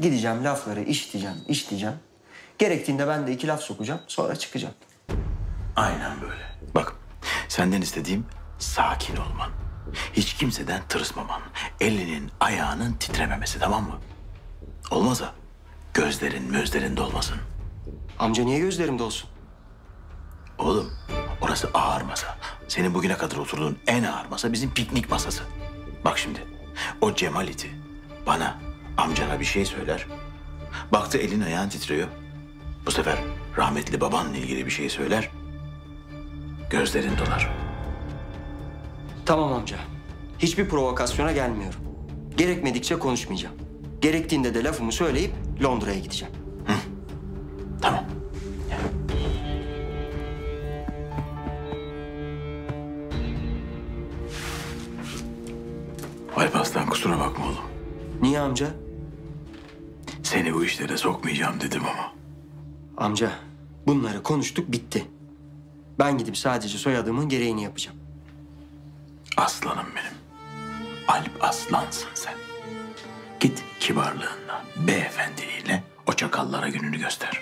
Gideceğim lafları işiteceğim, işiteceğim. Gerektiğinde ben de iki laf sokacağım, sonra çıkacağım. Aynen böyle. Bak senden istediğim sakin olman. Hiç kimseden tırsmaman. Elinin ayağının titrememesi tamam mı? Olmazsa gözlerin gözlerin dolmasın. Amca niye gözlerimde olsun? Oğlum orası ağır masa. Senin bugüne kadar oturduğun en ağır masa bizim piknik masası. Bak şimdi o Cemal iti bana amcana bir şey söyler. Baktı elin ayağın titriyor. Bu sefer rahmetli babanla ilgili bir şey söyler. Gözlerin dolar. Tamam amca. Hiçbir provokasyona gelmiyorum. Gerekmedikçe konuşmayacağım. Gerektiğinde de lafımı söyleyip Londra'ya gideceğim. Tamam. Alparslan kusura bakma oğlum. Niye amca? Seni bu işlere sokmayacağım dedim ama. Amca, bunları konuştuk bitti. Ben gidip sadece soyadımın gereğini yapacağım. Aslanım benim. Alp aslansın sen. Git kibarlığınla, beyefendiliğiyle o çakallara gününü göster.